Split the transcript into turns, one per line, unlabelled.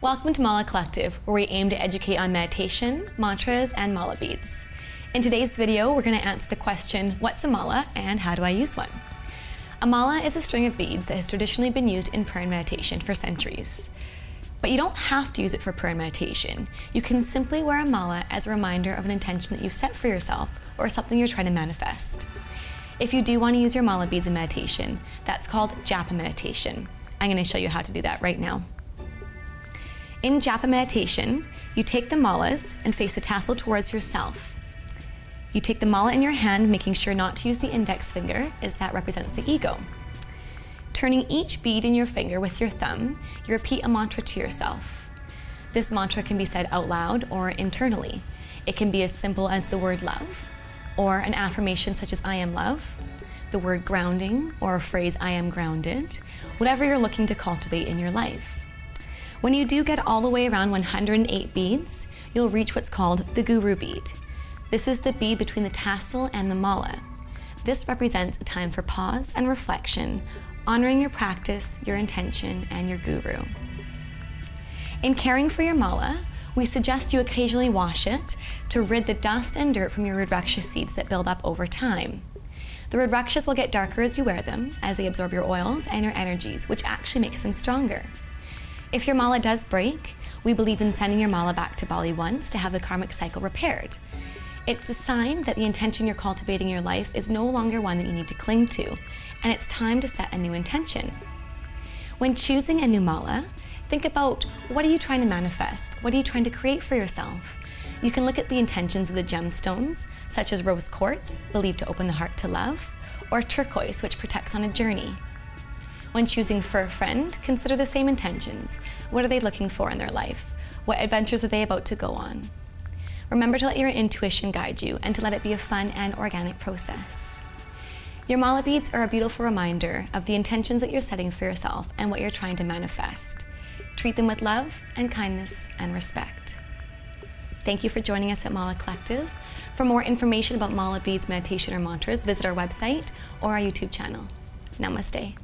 Welcome to Mala Collective, where we aim to educate on meditation, mantras, and mala beads. In today's video, we're going to answer the question, what's a mala and how do I use one? A mala is a string of beads that has traditionally been used in prayer and meditation for centuries. But you don't have to use it for prayer and meditation. You can simply wear a mala as a reminder of an intention that you've set for yourself or something you're trying to manifest. If you do want to use your mala beads in meditation, that's called japa meditation. I'm going to show you how to do that right now. In japa meditation, you take the malas and face the tassel towards yourself. You take the mala in your hand, making sure not to use the index finger, as that represents the ego. Turning each bead in your finger with your thumb, you repeat a mantra to yourself. This mantra can be said out loud or internally. It can be as simple as the word love, or an affirmation such as I am love, the word grounding, or a phrase I am grounded, whatever you're looking to cultivate in your life. When you do get all the way around 108 beads, you'll reach what's called the Guru bead. This is the bead between the tassel and the mala. This represents a time for pause and reflection, honoring your practice, your intention, and your guru. In caring for your mala, we suggest you occasionally wash it to rid the dust and dirt from your Rudraksha seeds that build up over time. The Rudrakshas will get darker as you wear them, as they absorb your oils and your energies, which actually makes them stronger. If your mala does break, we believe in sending your mala back to Bali once to have the karmic cycle repaired. It's a sign that the intention you're cultivating in your life is no longer one that you need to cling to, and it's time to set a new intention. When choosing a new mala, think about what are you trying to manifest? What are you trying to create for yourself? You can look at the intentions of the gemstones, such as rose quartz, believed to open the heart to love, or turquoise, which protects on a journey. When choosing for a friend, consider the same intentions. What are they looking for in their life? What adventures are they about to go on? Remember to let your intuition guide you and to let it be a fun and organic process. Your mala beads are a beautiful reminder of the intentions that you're setting for yourself and what you're trying to manifest. Treat them with love and kindness and respect. Thank you for joining us at Mala Collective. For more information about mala beads, meditation, or mantras, visit our website or our YouTube channel. Namaste.